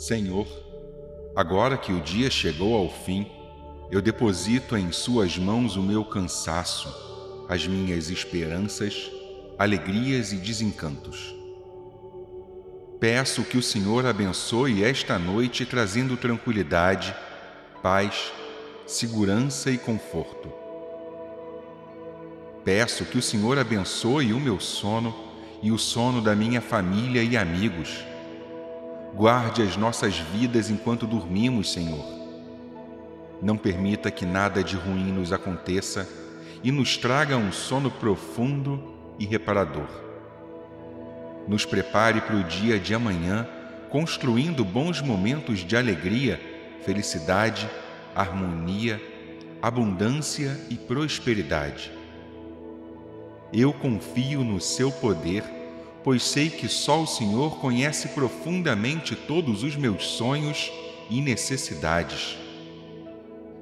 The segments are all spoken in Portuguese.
Senhor, agora que o dia chegou ao fim, eu deposito em Suas mãos o meu cansaço, as minhas esperanças, alegrias e desencantos. Peço que o Senhor abençoe esta noite, trazendo tranquilidade, paz, segurança e conforto. Peço que o Senhor abençoe o meu sono e o sono da minha família e amigos Guarde as nossas vidas enquanto dormimos, Senhor. Não permita que nada de ruim nos aconteça e nos traga um sono profundo e reparador. Nos prepare para o dia de amanhã, construindo bons momentos de alegria, felicidade, harmonia, abundância e prosperidade. Eu confio no seu poder pois sei que só o Senhor conhece profundamente todos os meus sonhos e necessidades.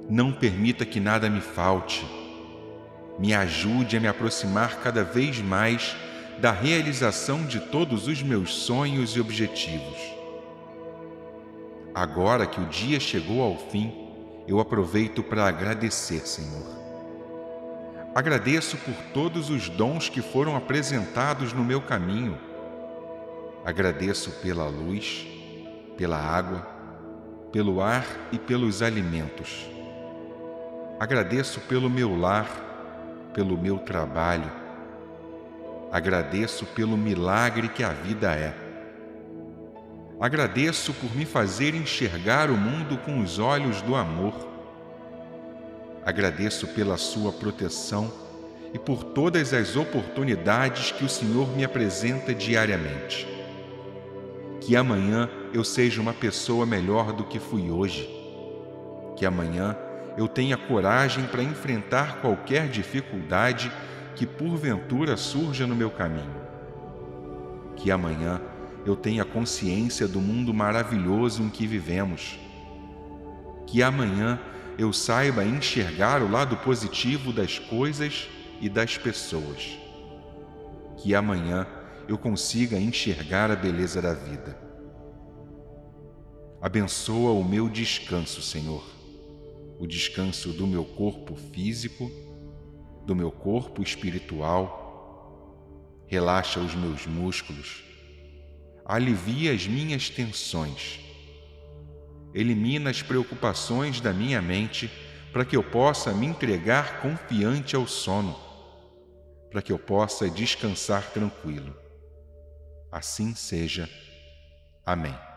Não permita que nada me falte. Me ajude a me aproximar cada vez mais da realização de todos os meus sonhos e objetivos. Agora que o dia chegou ao fim, eu aproveito para agradecer, Senhor Agradeço por todos os dons que foram apresentados no meu caminho. Agradeço pela luz, pela água, pelo ar e pelos alimentos. Agradeço pelo meu lar, pelo meu trabalho. Agradeço pelo milagre que a vida é. Agradeço por me fazer enxergar o mundo com os olhos do amor Agradeço pela sua proteção e por todas as oportunidades que o Senhor me apresenta diariamente. Que amanhã eu seja uma pessoa melhor do que fui hoje. Que amanhã eu tenha coragem para enfrentar qualquer dificuldade que porventura surja no meu caminho. Que amanhã eu tenha consciência do mundo maravilhoso em que vivemos. Que amanhã eu saiba enxergar o lado positivo das coisas e das pessoas. Que amanhã eu consiga enxergar a beleza da vida. Abençoa o meu descanso, Senhor, o descanso do meu corpo físico, do meu corpo espiritual. Relaxa os meus músculos, alivia as minhas tensões Elimina as preocupações da minha mente para que eu possa me entregar confiante ao sono, para que eu possa descansar tranquilo. Assim seja. Amém.